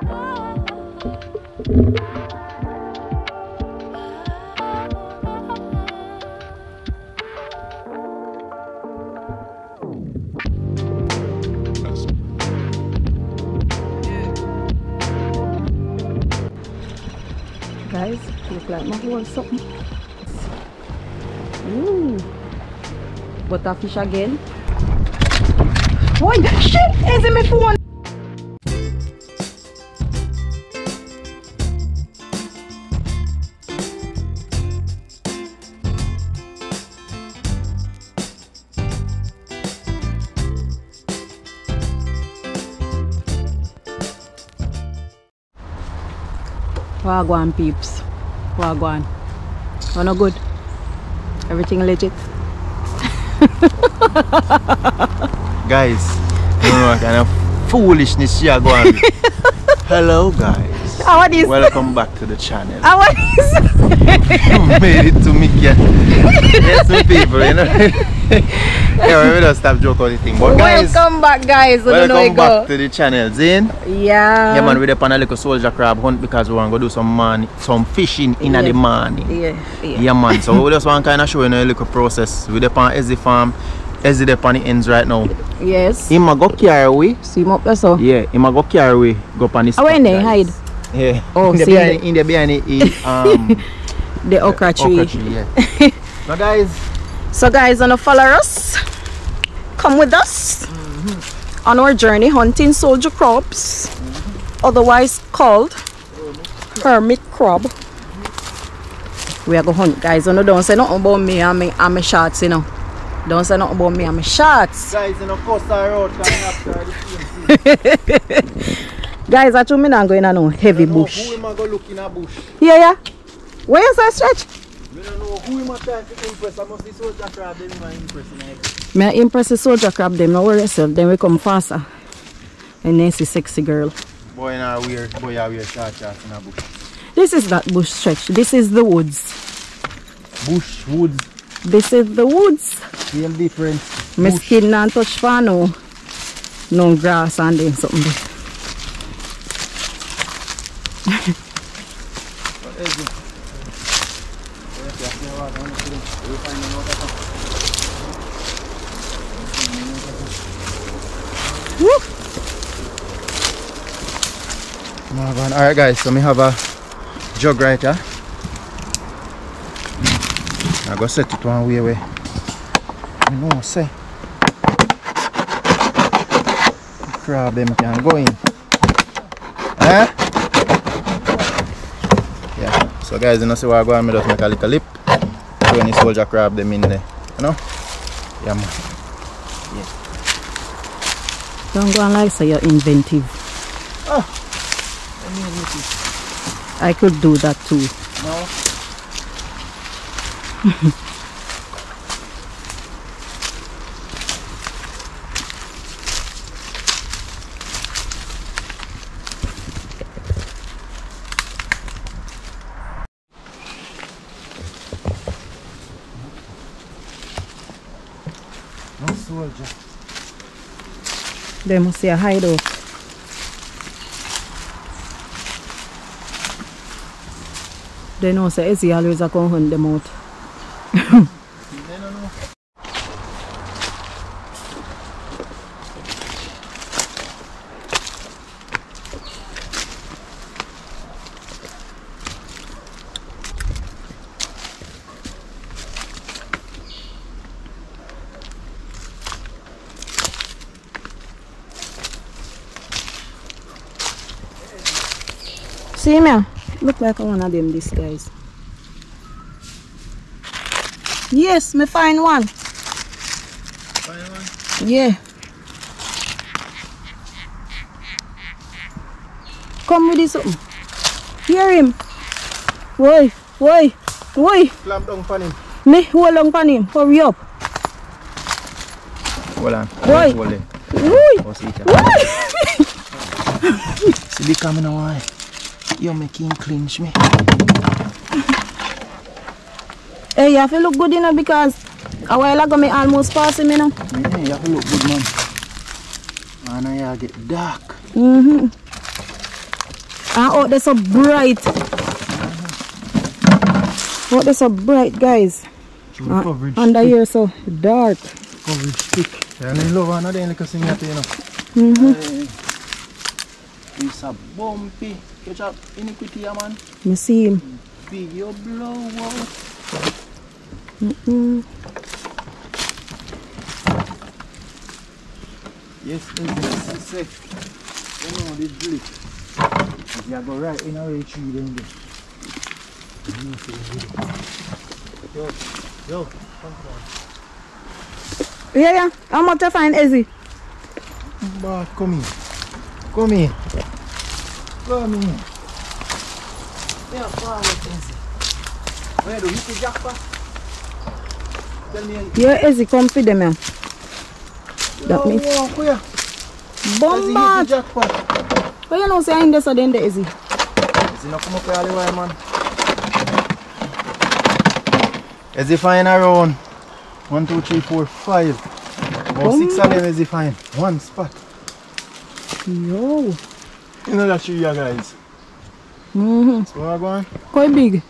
Guys, look like my hole something. Ooh. Butterfish again. Oh shit! Is it my phone? Wagwan peeps. Wagwan. Oh no good. Everything legit. Guys, you know what kind of foolishness you are going. Hello guys. How are? Welcome back to the channel. How are these? You made it to me, yeah. Yes, some people, you know. yeah, we don't stop joke on the thing. But guys, Welcome back guys. I don't know welcome back to the channel. Zane. Yeah. Yeah man, we're up on a little soldier crab hunt because we want to do some man, some fishing in Yeah. the morning. Yeah. Yeah. Yeah man, so we just want kind of show you a little process. We're up on Ezzy farm. Ezzy up on the ends right now. Yes. Him a go carry away. See him up there so. Yeah, him a go carry away. Go up on the Oh, where spot, they hide? Yeah. Oh, in the behind, the- in the behind the um The okra tree. okra tree, yeah. so guys, So guys, wanna follow us? Come with us on our journey hunting soldier crabs, otherwise called hermit crab. We are going hunt, guys. You know, don't say nothing about me and me and my shots, you know. Don't say nothing about me and my shots. guys in the coastal road coming after the same thing. Guys, I told me not going on no heavy bush. Who am I go look in a bush? Yeah, yeah. Where is that stretch? We don't know who I trying to impress. I must be soldier crab. Then am I impressing. Me I impress the soldier crab them, no worry yourself. Then we come faster. And then see sexy girl. Boy in a weird, boy a weird short shorts in a bush. This is that bush stretch. This is the woods. Bush, woods, This is the woods. same difference. My Bush. skin not touch for no, no grass and then something. What is it? Happened. Alright guys, so me have a jug right here. I go set it one way way. You know say crab eh, them can go in. Eh? Yeah. So guys, you know see what I go and me just make a little lip. Throw any soldier crab them in there. You know? Yeah man. Don't go on like say you're inventive. Oh. I could do that too. No soldier. They must see a hideout. They know say Izzy always a come hunt them out. They don't know. See me? Look like one of them these guys. Yes, me find one. Find one. Yeah. Come with this something. Hear him. Why? Why? Why? Clamp down for him. Me hold on for him. Hurry up. Hold on. Why? Hold it. Why? See it. Why? See the coming away. You're making clinch me. Hey, you have to look good, you know, because a while ago me almost passed him, you know. Yeah, you have to look good, man. Man, I get dark. Mm-hmm. Ah, oh, they're so bright. Oh, they're so bright, guys. Coverage under here, so dark. coverage thick. Yan yung low ano din kasi nga ito yun. Mm-hmm. It's a bumpy. Catch up iniquity ya man. Me see him. Big your blow out. Mm. Yes, it's a sick. You know the drip. You go right in a tree then. Yo, yo, come on. Yeah, yeah. How much I find Izzy? Bah, come here. Come here. Come here. Forward, Izzy. Where do you the jackpot? Tell me. Yeah, Izzy, come them, yeah. That means- walk where? Izzy hit the Bomba! But you know, say I'm there, so then the Izzy. Izzy not come up here all the way, man. Izzy fine around. One, two, three, four, five. About six of them Izzy fine. One spot. Yo. You know that tree here, guys. Mm-hmm. So we going? Quite big.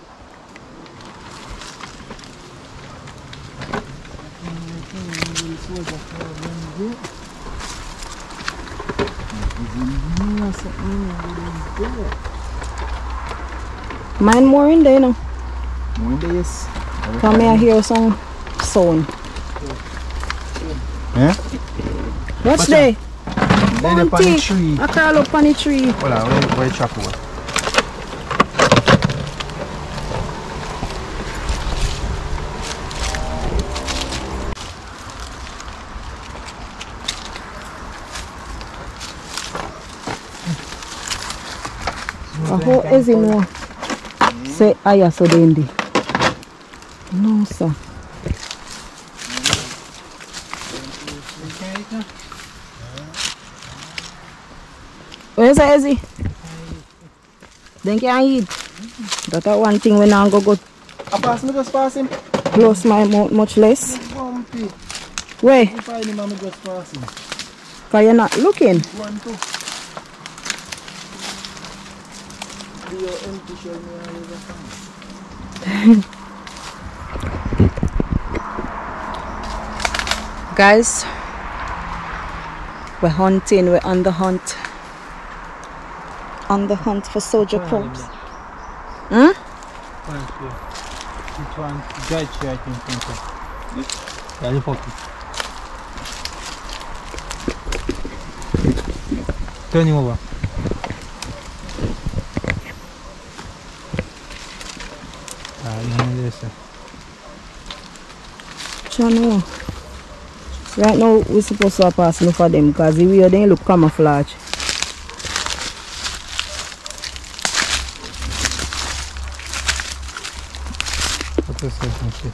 Mine more in there, you know. More in the yes. Come here, hear some sound. Yeah? What's Watch there? Then the Bounty. pan tree. I crawl up on the tree. Hold on, where, where chop over? I hope Izzy know. Say, aya so dendi. No, sir. Where's the Izzy? Then can eat. That one thing when I go go I pass me just pass him. close my mouth much less. Bumpy. Where? You find him and me just pass him. Cause you're not looking. One, two. Do your empty shell me all over town. Guys, we're hunting, we're on the hunt. On the hunt for soldier crops. Huh? Which one? Judge, I think. think. Yeah, the pocket. Turn him over. Ah, no, yes, sir. Channel. Right now, we're supposed to pass look for them because the way they look camouflage. What is it? Okay.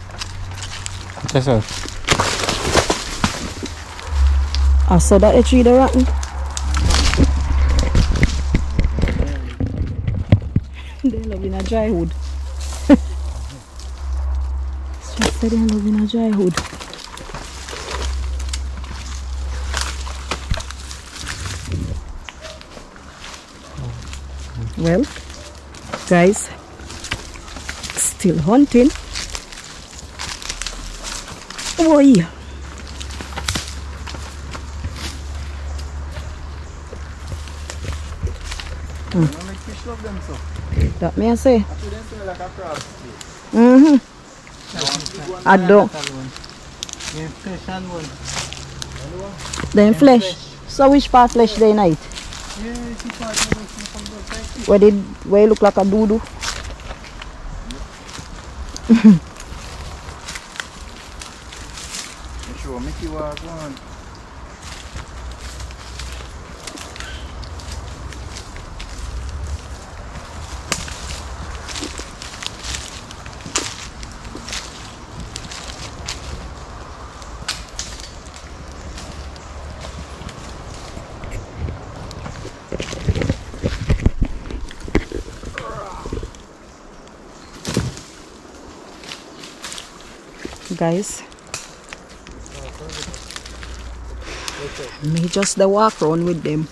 Is it? I saw that the tree the rotten. they love in a dry wood. Just say they love in a dry wood. Well, guys, still hunting. Oh yeah. You know make fish love them so. That may I say. Actually them. Yeah, fish and one. Then flesh. So which part flesh they night? Where did where it look like a doodoo? Sure make you uh, walk on. Guys. Me just the walk around with them.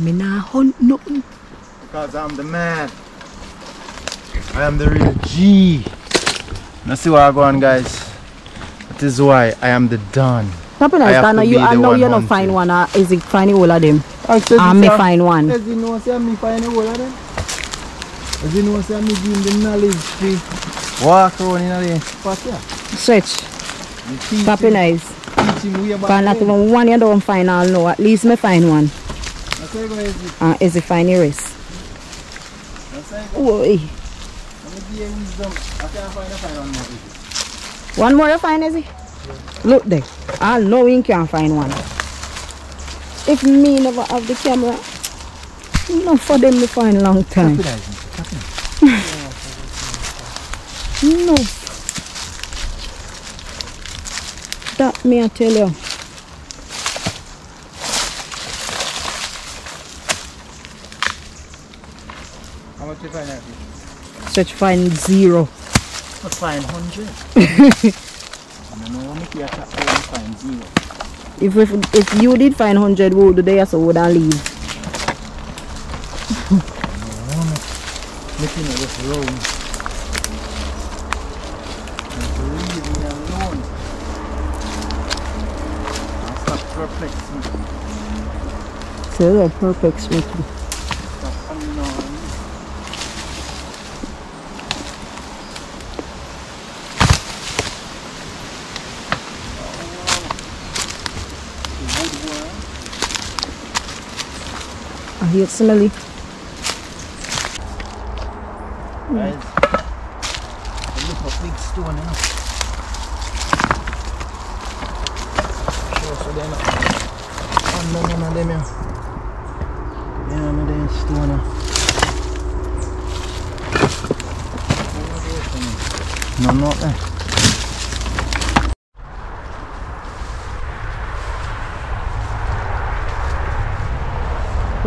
Me nah hunt nothing. Because I'm the man. I am the real G. Now see where I go on guys. That is why I am the Don. Happen I I have you I know one you not hunting. find one or is it find all of them? I said Ah, me find one. Does he know say me find a hole of them? Does he know say me give him the knowledge to walk around in the spot here? Papi nice. teach him Can not then. even one you don't find all know. At least me find one. That's how you go, Ezzy. Uh, is it find the rest? That's how you go. Oi. Let me give you wisdom. I can't find a find one more. You find is it? Look there. I know we can't find one. If me never have the camera, not for them to find long time. Papi nice, Mr. Papi. No. That me I tell you. How much you find out? Stretch find zero. I find 100. I don't know what make you attack when find zero. If, if if you did find hundred, what would do there so would I leave? It just round. Just leave me alone. Stop perplexing. So they're perfect with me. Stop annoying. The woodworm. I hear smelly. Guys, look a big stone now. Sure, so they're not under none of them here. Yeah, no, they're stone now. No, not there.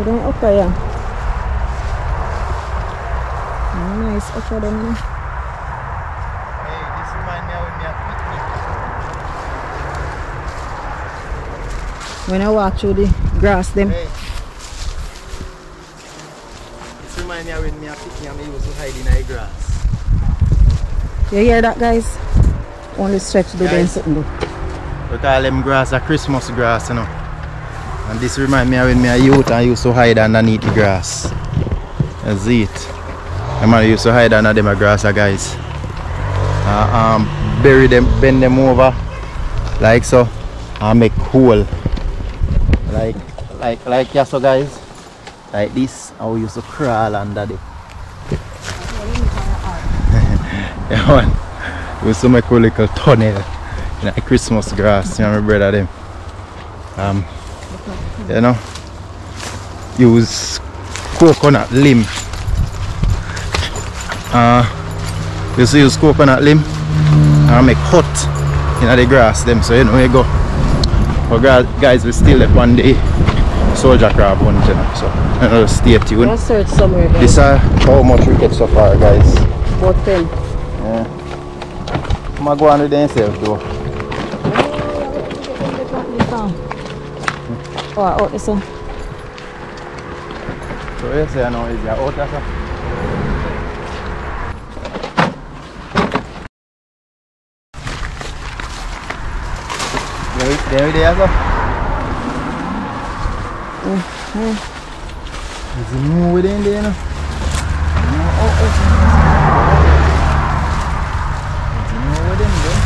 Them up there. Nice there them. now. Hey, this remind me of when me a picnic. When I walk through the grass them. Hey. This remind me of when me a picnic and me used to hide in the grass. You hear that guys? Only stretch do Guys. something do. We call them grass a Christmas grass, you know. And this remind me of when me a youth and used to hide underneath the grass. That's it. I man used to hide under them grass, uh, guys. Uh, um, bury them, bend them over like so, and make hole. Like, like, like yeah, so guys. Like this, I used to crawl under the. yeah, man. We used to make a little tunnel in the Christmas grass, you know, my brother them. Um, you know, use coconut limb. Uh, you see use coconut limb and make hut in the grass them, so you know you go. But gu- guys, we still up on the soldier crab hunt, you know, so you know, stay tuned. Let's search somewhere guys. This uh, how much we get so far, guys. About 10. Yeah. I'm gonna go on with themselves though. Oh, out this one. So you say now is your out of There we there we there so. There's a more within there now. No, oh, oh. There's more within there.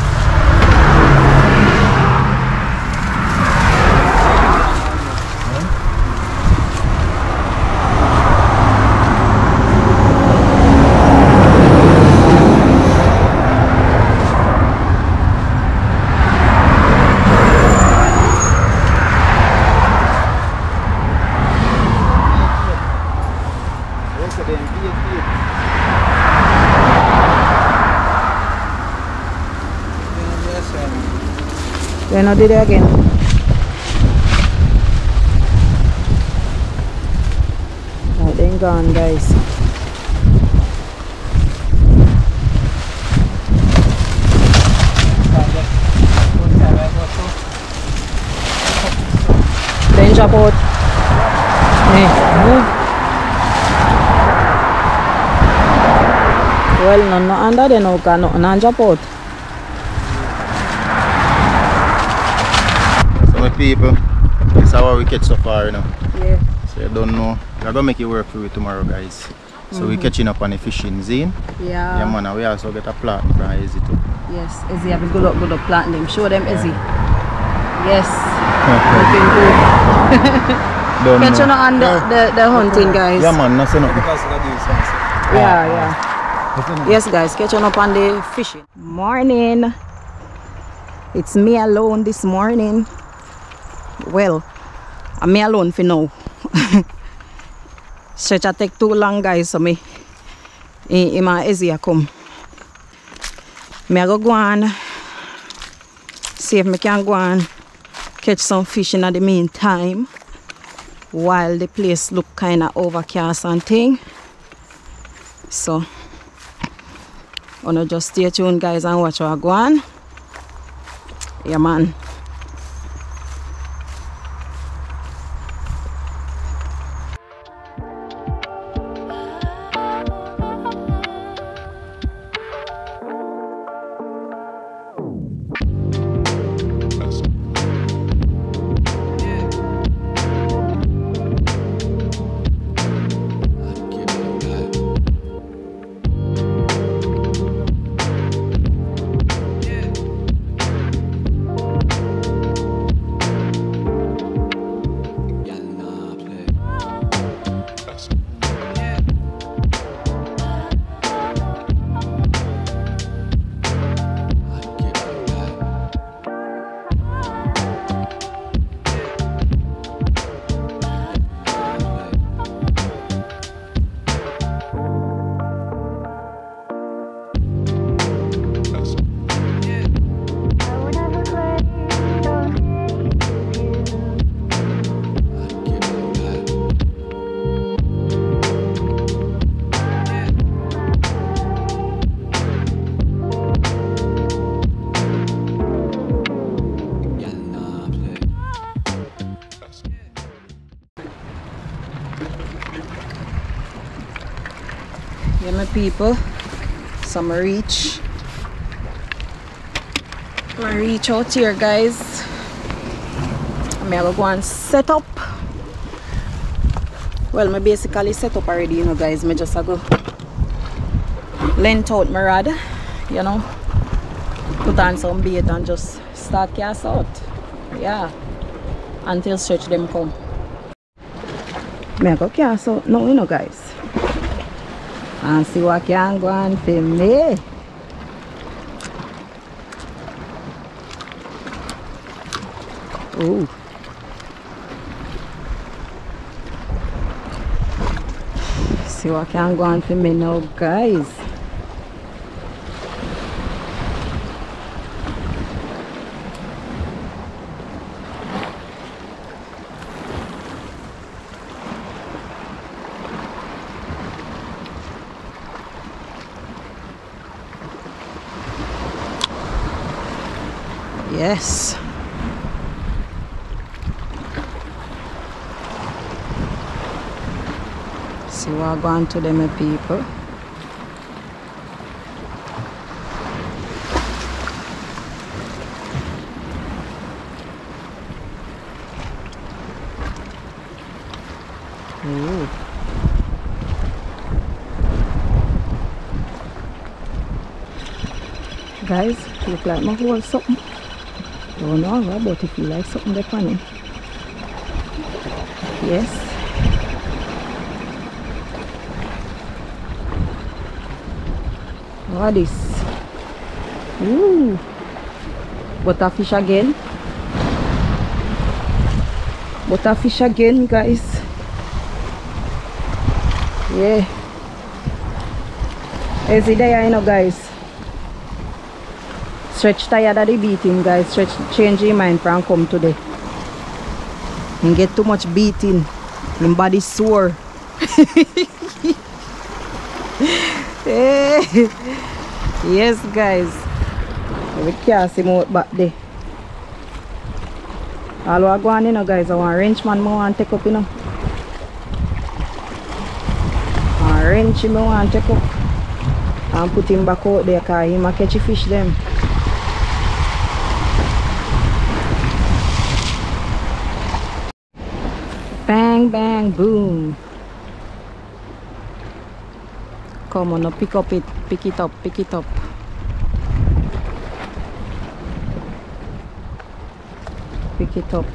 Yes, then, be it, be it. Yes, um, Then I did it again. Right, then gone guys. Then drop out. Hey, move. Well, no, no under the no can no, no drop out. So my people, this is how we catch so far, you know. Yeah. So you don't know. We're gonna make it work for you tomorrow guys. So we mm-hmm. catching up on the fishing zine. Yeah. Yeah man, and we also get a plot from Easy too. Yes, Izzy have a good up, good up plant them. Show them Izzy. Yes. Looking good. Don't Catch you know. on the, the, the hunting guys. Yeah man, nothing nothing. Yeah, ah. yeah. Yes, guys, catching up on the fishing. Morning. It's me alone this morning. Well, I'm me alone for now. Stretch a take too long, guys, so me in, in my easier come. Me I go go on, see if me can go on catch some fish in the meantime while the place look kind of overcast and thing. So, wanna just stay tuned, guys, and watch what I go on. Yeah, man. People. Some reach. I reach out here, guys. I'm gonna go and set up. Well, I basically set up already, you know, guys. I just go length out my rod, you know, put on some bait and just start cast out. Yeah, until stretch them come. I go cast out now, you know, guys Ah, and see what can go on for me. Ooh. See what can go on for me now, guys. Yes. See what go on to them people. Guys, look like my whole something. Don't know but it like something there funny. Yes. What is? Ooh. Butterfish again. Butterfish again, guys. Yeah. It there, you know, guys? Stretch tired of the beating, guys. Stretch change your mind from come today. And get too much beating. Him body sore. Eh. yes, guys. We cast him out back there. All what go on, you guys. I want range man more and take up, you know. Frenchy me want to take up and put him back out there cause him a catch fish them. Bang bang boom. Come on, now pick up it, pick it up, pick it it up.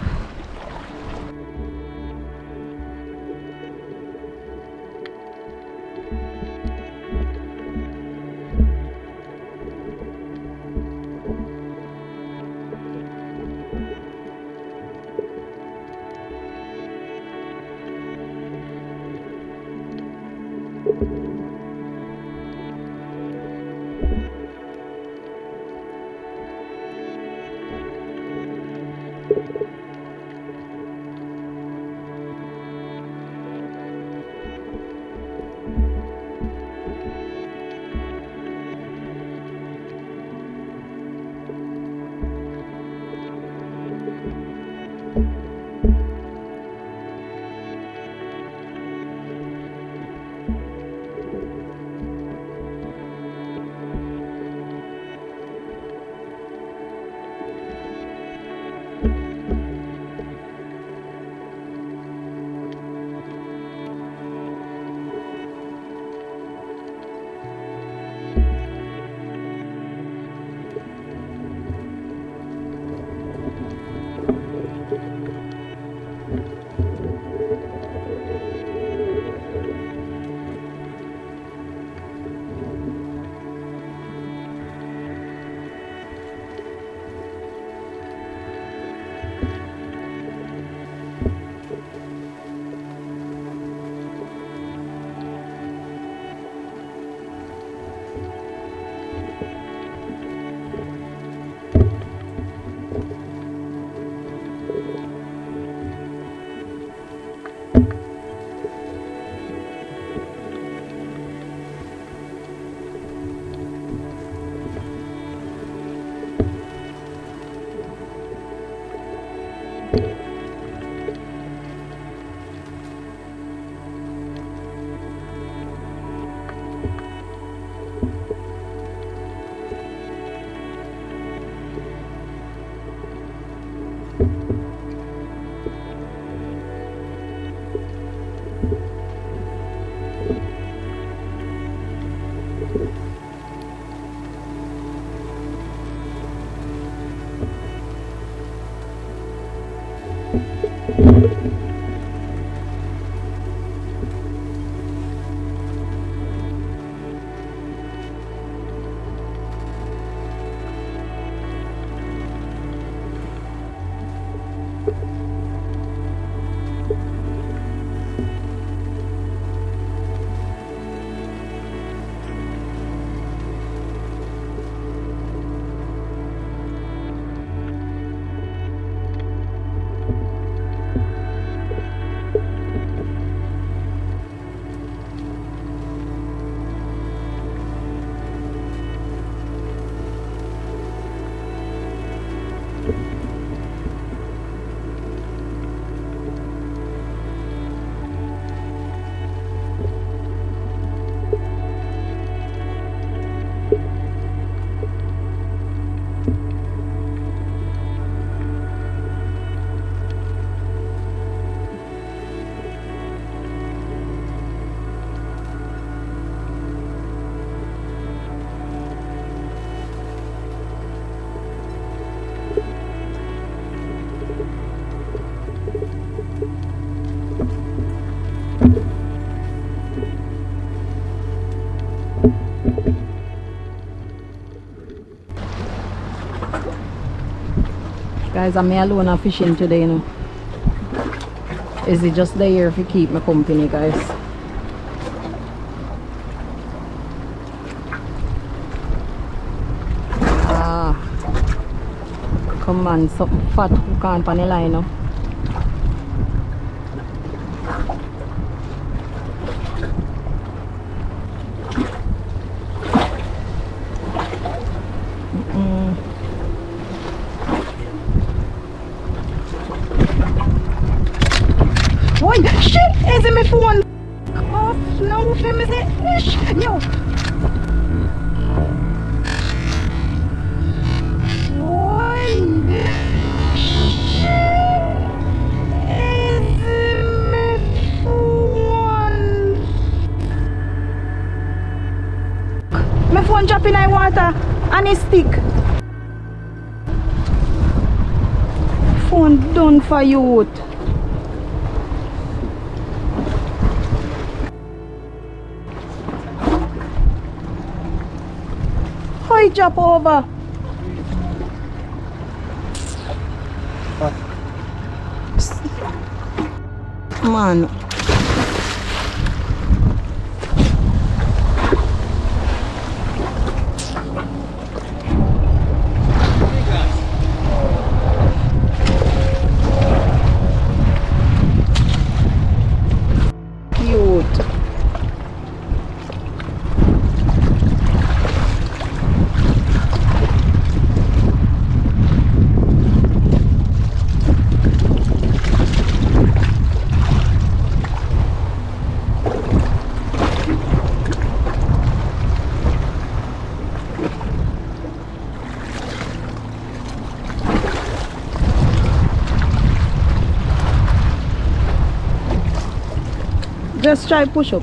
Guys, I'm me alone and fishing today, you know. Is it just there if you keep me company, guys? Ah. Come on, something fat hook on the line, no? Mm. Phone done for youth. How jump over? Man. Just try push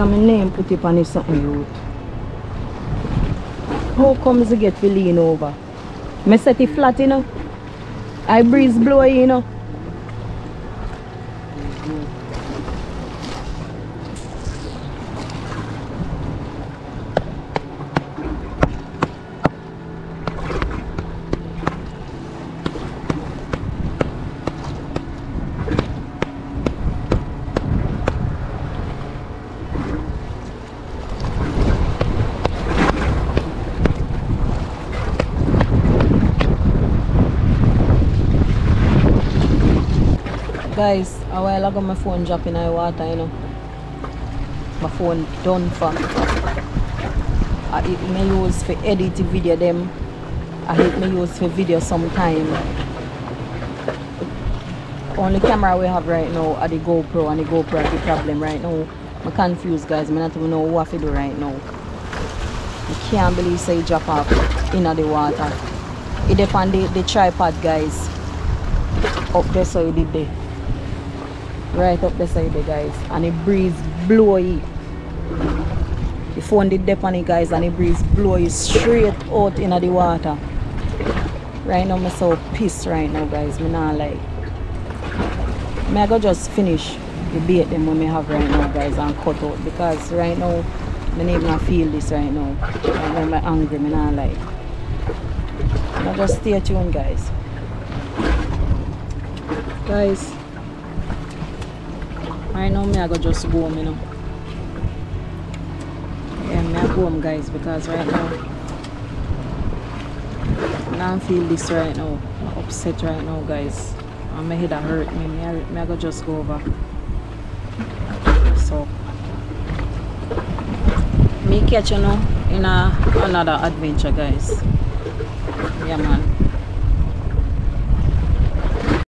But my name put it on it something youth. How comes it get to lean over? Me set it flat you know. I breeze blow you know. Guys, a while ago my phone drop in the water, you know. My phone done for. I it me use for edit video them. I hate me use for video sometime. Only camera we have right now are the GoPro and the GoPro are the problem right now. I'm confused guys, I don't even know what to do right now. I can't believe say drop off in the water. It depend the, the tripod guys. Up there so you did there right up the side there guys and the breeze blow it the phone did dip on it guys and the breeze blow it straight out in the water. Right now I'm so pissed right now guys me not like. Me I go just finish the bait them when me have right now guys and cut out because right now me not even feel this right now. And I'm angry me not like. Now just stay tuned guys. Guys Right now, me I go just go home, you know. Yeah, me I go home, guys, because right now, I don't feel this right now. I'm upset right now, guys. And my head hurt me. Me I, me I go just go over. So, me catch you know. in a, another adventure guys yeah man